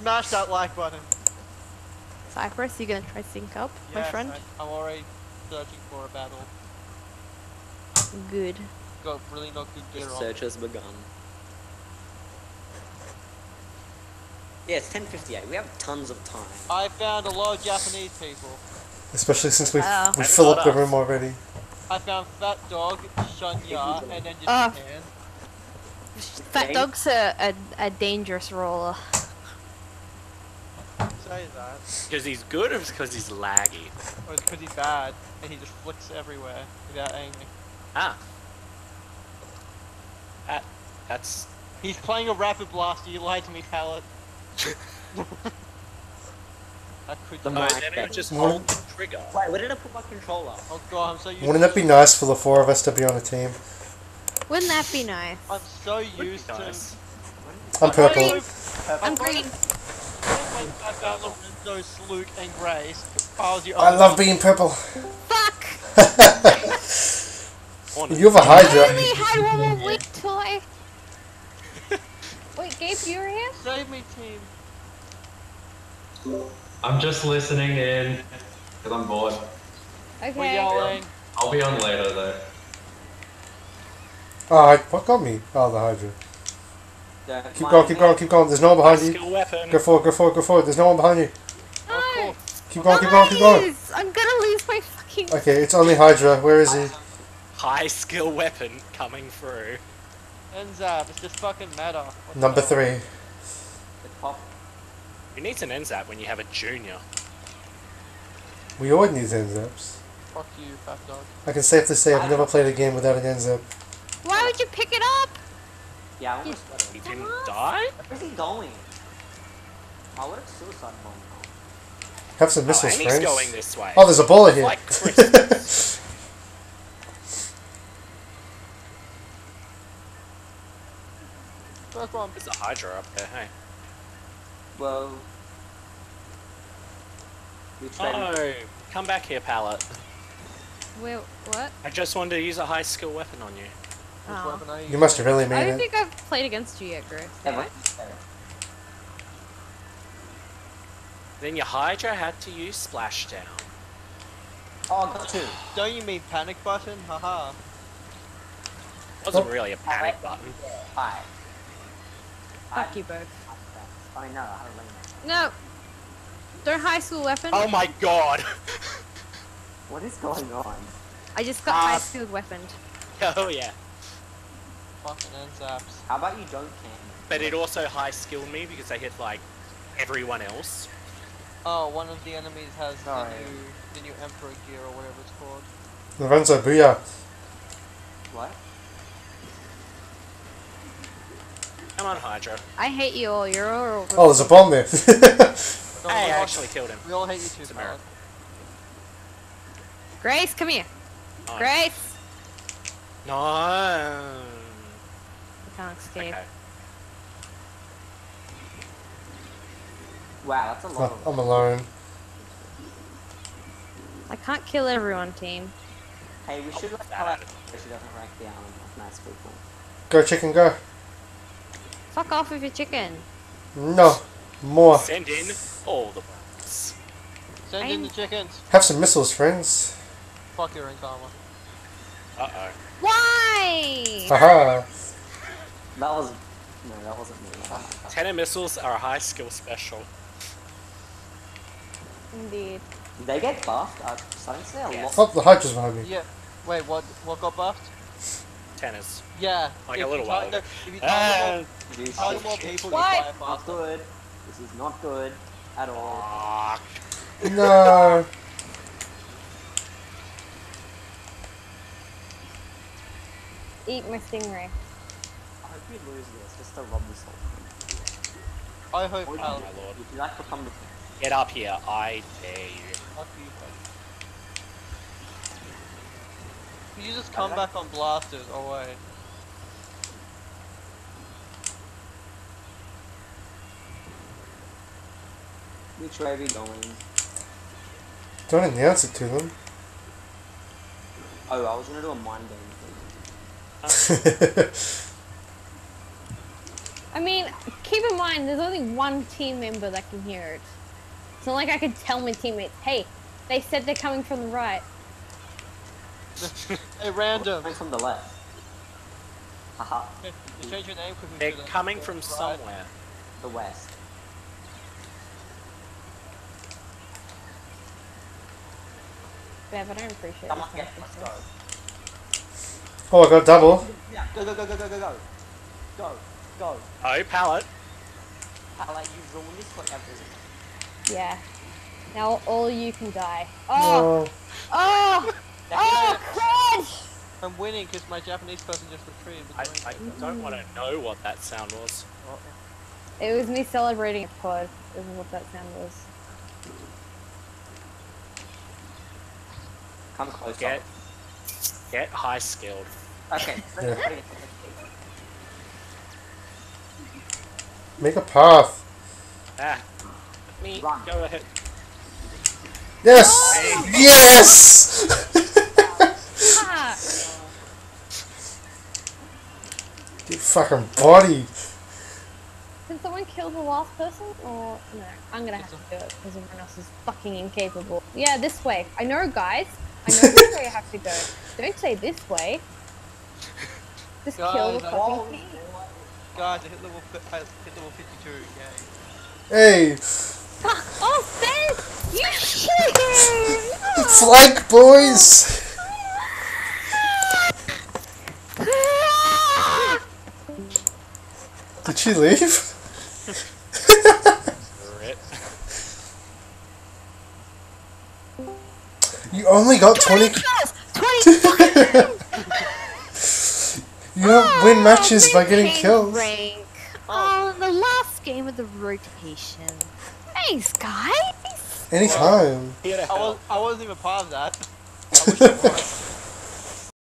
smash that like button. Cypress, you gonna try sync up, my friend? I, I'm already searching for a battle. Good. Got really not good The gear on. search has begun. Yeah, it's 10.58. We have tons of time. I found a lot of Japanese people. Especially since we Oh. we I've fill up the room already. I found Fat Dog, Shunya, and then just Ah. Japan. Fat Dog's a, a, a dangerous roller. Say that. Because he's good or because he's laggy? Or it's because he's bad, and he just flicks everywhere without aiming. Ah. That, that's... He's playing a Rapid Blaster, you lied to me, Palette. I could The No, mic then it just What? hold the trigger. Wait, where did I put my controller? Oh god, I'm so used Wouldn't it be nice for the four of us to be on a team? Wouldn't that be nice? I'm so Would be used to. I'm purple. Green. I'm green. I found Lorenzo, Sluke, and Grace. I was the I love being purple. Fuck! You have a I Hydra. I only had one more week till I... Wait, Gabe, you were here? Save me, team. I'm just listening in because I'm bored. We're Okay. yelling. I'll be on later though. Oh, what got me? Oh, the Hydra. Don't Keep mind going, keep going, keep going. There's no one behind you. weapon. Go forward, go forward, go forward. There's no one behind you. No! Keep going, keep going, keep going. Guys, I'm gonna lose my fucking... Okay, it's only Hydra. Where is he? High skill weapon coming through. N-ZAP, it's just fucking meta. What the Number three. It popped. Who needs an NZAP when you have a junior? We always need N-ZAPs. Fuck you, Fat Dog. I can safely say I've never played a game without an N-ZAP. Why would you pick it up? Yeah, I almost got He didn't die? Where's he going? Oh, what a suicide bomb. Have some Oh, missiles, Amy's friends. going this way. Oh, there's a bullet here. Like Christmas. First one. There's a Hydra up there, hey. Whoa. Which way? Oh, come back here, Palette. Wait, what? I just wanted to use a high skill weapon on you. Which Oh. you you must have really made. I don't it. think I've played against you yet, Grace. Yeah, have I? Then your Hydra had to use splashdown. Oh, I got two. Don't you mean panic button? Haha. Wasn't Oh. really a panic button. Hi. Fuck you both. I mean, no, I had a. No! Don't high school weapon. Oh my god! What is going on? I just got Ah. high school weaponed. oh yeah. Fucking N-ZAPs. How about you don't camp? But it also high skilled me because I hit like everyone else. Oh, one of the enemies has the new, the new Emperor gear or whatever it's called. Lorenzo, booyah. What? Come on, Hydra. I hate you all. You're all. Oh, there's a bomb there. No, Hey, I actually killed him. We all hate you too, It's Palette. America. Grace, come here. Oh, Grace. No. I can't escape. Okay. Wow, that's a lot of. I'm alone. I can't kill everyone, team. Hey, we should like that call out out so she doesn't rank down of nice people. Go, chicken, go. Fuck off with your chicken. No. More. Send in all the bullets. Send in I'm- the chickens. Have some missiles, friends. Fuck your rank armor. Uh oh. Why? Haha. That was. No, that wasn't me. Tenta Missiles are a high skill special. Indeed. Did they get buffed? I'm starting to see a Yes. lot. Oh, the Hydra's behind me. Yeah. Wait, what? What got buffed? Tennis. Yeah. Like if a little you while target- ago. If you target Ah, more, Juice. target more people, Why? you fire Not good. This is not good at all. fuck. No. Eat my stingray. I hope you lose this just to rob this whole thing. I hope Would Palette. My lord. Would you like to come to Get up here, I dare you. Fuck you, Palette. Can you just come back on blasters? Oh wait. which way are we going? Don't announce it to them. Oh, I was gonna do a mind game thing. I mean, keep in mind, there's only one team member that can hear it. It's not like I could tell my teammates, hey, they said they're coming from the right. Hey, random. Coming from the left. Haha, You change your name quickly. They're coming the from right. somewhere. the west. Yeah, but I don't appreciate Come on, this let's go. Oh, I got double. Yeah, go, go, go, go, go, go, go. Go, go. Oh, Palette. How like you ruined this for everyone. Yeah. Now all you can die. Oh! Oh, Oh! Oh, crud! I'm winning because my Japanese person just retrieved. the I. I don't want to know what that sound was. It was me celebrating a pod. This is what that sound was. Come close. Get, get high skilled. Okay, bring Yeah. it, bring it. Make a path. Ah, me Run. go ahead. Yes! Yes! Ah! you fucking body. Can someone kill the last person? Or no? I'm gonna have to do it because everyone else is fucking incapable. Yeah, this way. I know, guys. I know this way I have to go. Don't say this way. Just kill the fucking team. Guys, I hit level, fi- I hit level 52. Yay. Hey, Fuck off, Ben! You shit! flank boys! Did she leave? You only got 20. you don't win ah, matches by getting kills. Rank. Oh, the last game of the rotation. Thanks, guys. Anytime. Here I, was, I wasn't even part of that.